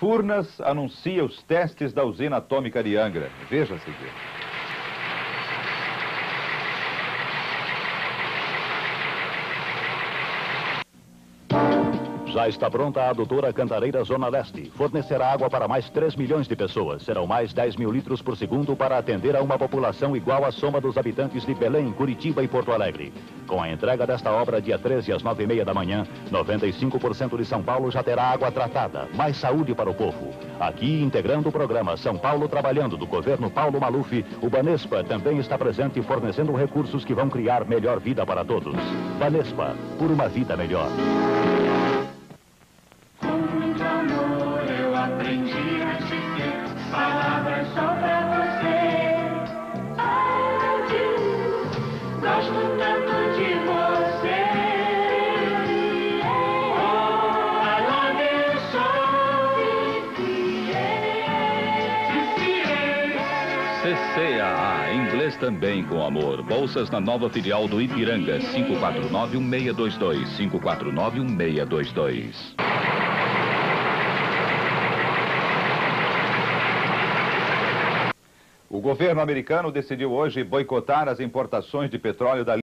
Furnas anuncia os testes da usina atômica de Angra. Veja a seguir. Já está pronta a adutora Cantareira Zona Leste. Fornecerá água para mais 3 milhões de pessoas. Serão mais 10 mil litros por segundo para atender a uma população igual à soma dos habitantes de Belém, Curitiba e Porto Alegre. Com a entrega desta obra dia 13 às 9 e meia da manhã, 95% de São Paulo já terá água tratada. Mais saúde para o povo. Aqui, integrando o programa São Paulo Trabalhando do governo Paulo Maluf, o Banespa também está presente fornecendo recursos que vão criar melhor vida para todos. Banespa, por uma vida melhor. CCAA, inglês também com amor. Bolsas na nova filial do Ipiranga, 549-1622, 549-1622. O governo americano decidiu hoje boicotar as importações de petróleo da